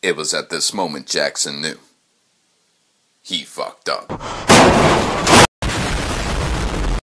It was at this moment Jackson knew. He fucked up.